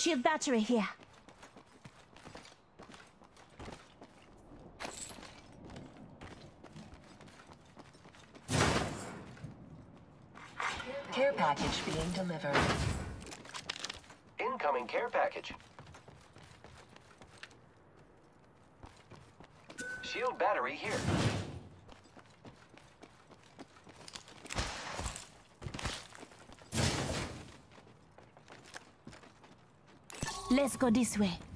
Shield battery here. Care package being delivered. Incoming care package. Shield battery here. Let's go this way.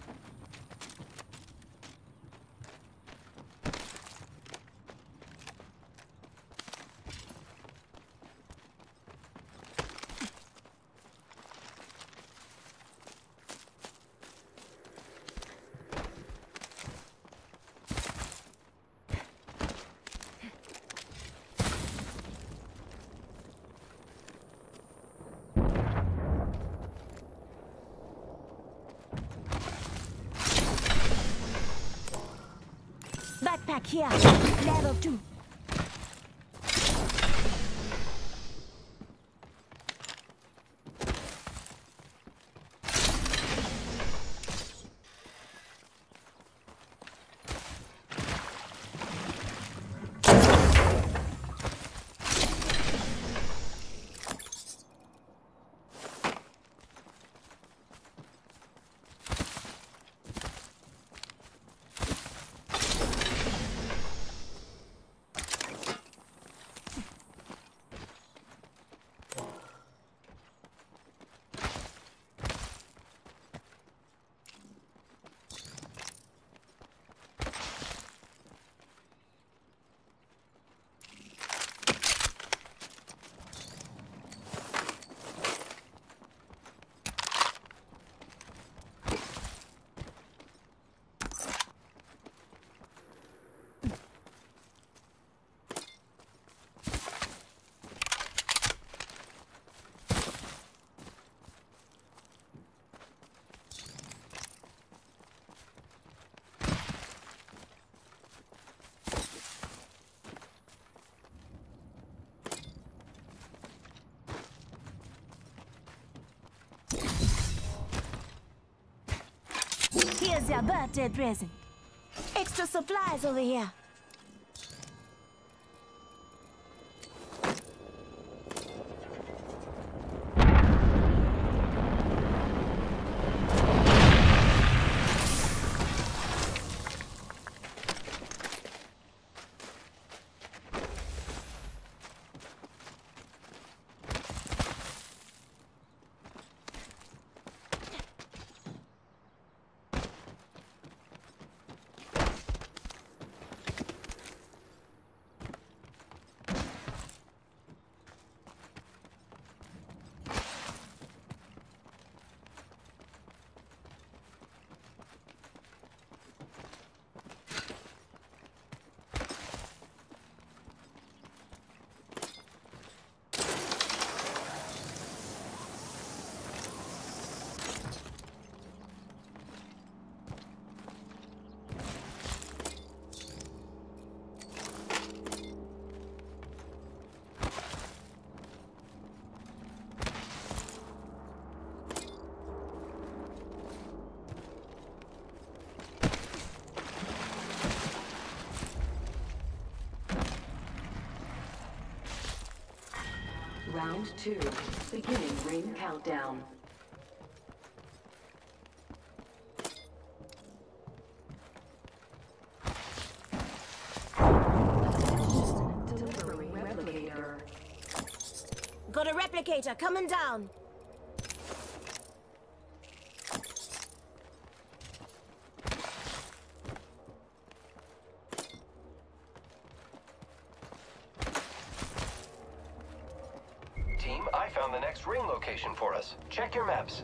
Backpack here. Level 2. Here's your birthday present. Extra supplies over here. Round two. Beginning ring countdown. Got a replicator coming down. I found the next ring location for us. Check your maps.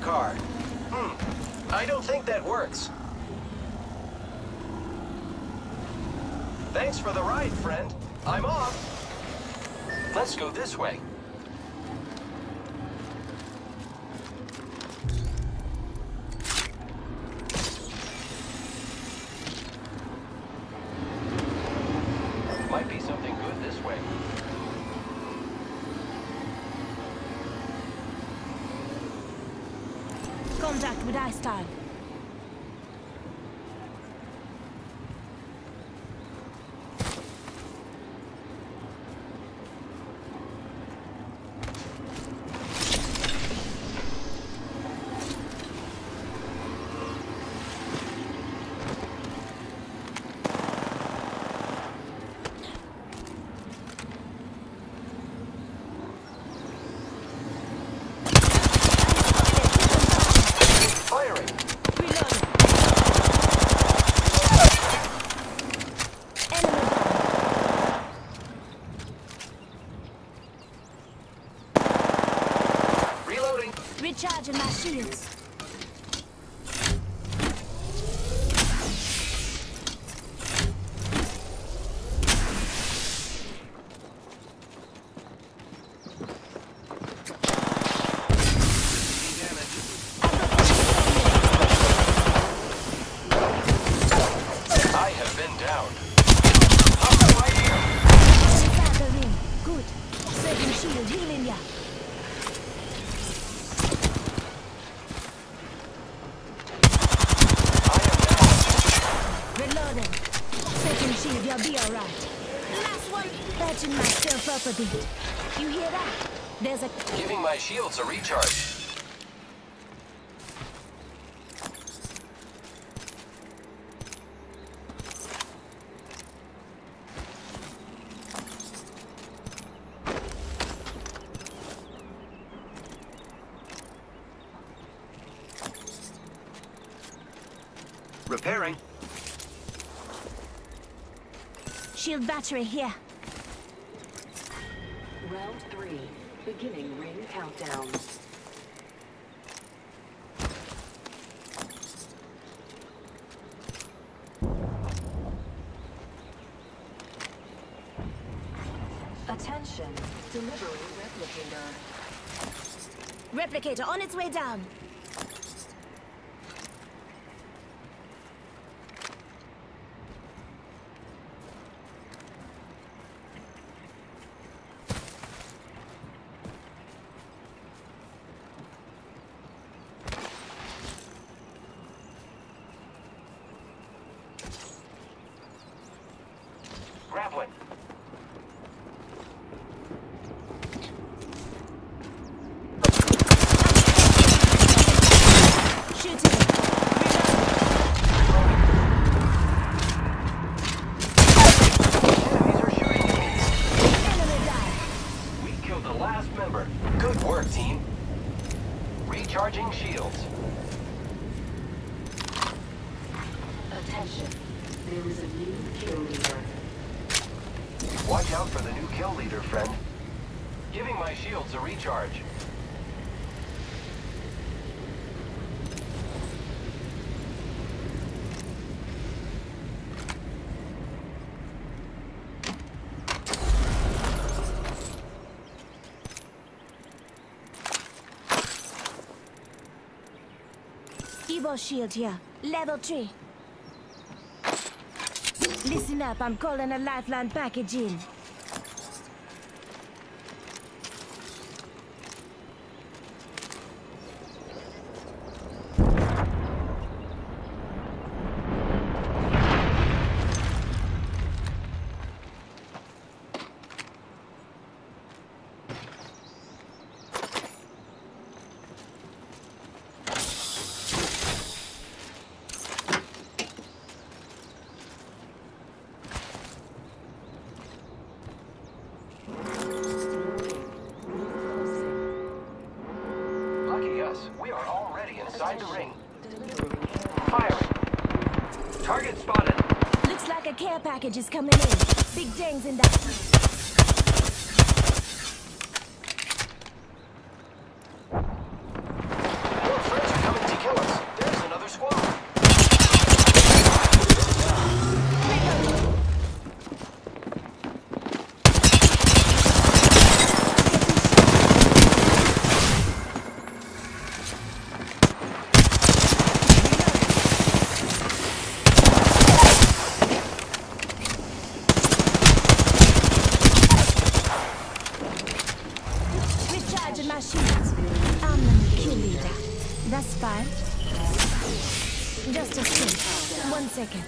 Car. Hmm. I don't think that works. Thanks for the ride, friend. I'm off. Let's go this way. Might be something good this way. Contact with Eyestar. Firing! Reloading. Enemy down. Reloading! Recharging my shields. I have been downed. Up right here! Inside the ring. Good. Second shield healing ya. I Reloading. Second shield, you'll be alright. Last one. Patching myself up a bit. You hear that? There's a giving my shields a recharge. Repairing. Shield battery here. Round three. Beginning ring countdown. Attention. Delivering replicator. Replicator on its way down. Member. Good work, team. Recharging shields. Attention. There is a new kill leader. Watch out for the new kill leader, friend. Giving my shields a recharge. Evo shield here. Level 3. Listen up, I'm calling a lifeline package in. Lucky us, we are inside the ring. Target spotted. Looks like a care package is coming in. Big dings in that. Just a sec. One second.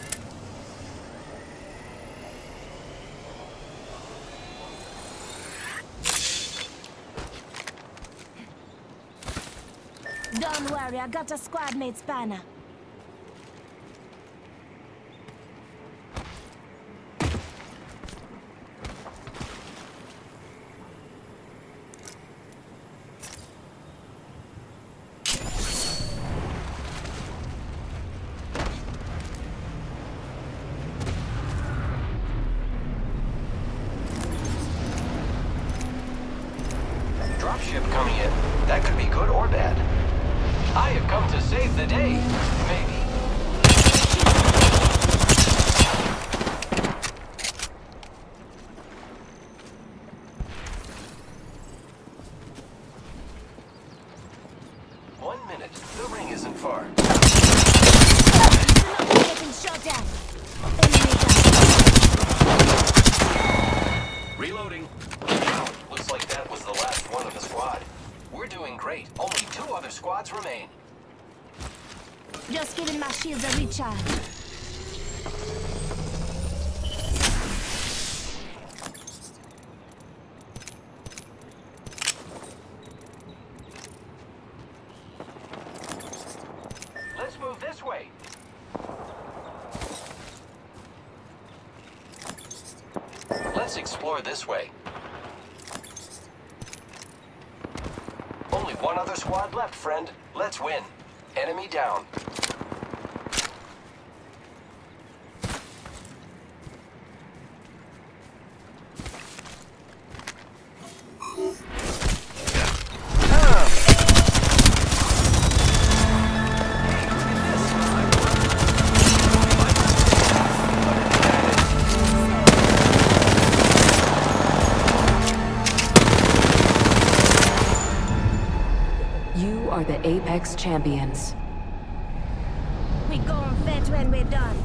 Don't worry, I got a squad mate spanner. Dropship coming in. That could be good or bad. I have come to save the day. Maybe. One minute. The ring isn't far. Getting shot at. Enemy down. Reloading. Looks like that was the last one of the squad. We're doing great. Only two other squads remain. Just giving my shields a recharge. Let's move this way. Let's explore this way. Only one other squad left, friend. Let's win. Enemy down. Apex Champions. We gon' fetch when we're done.